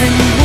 nothing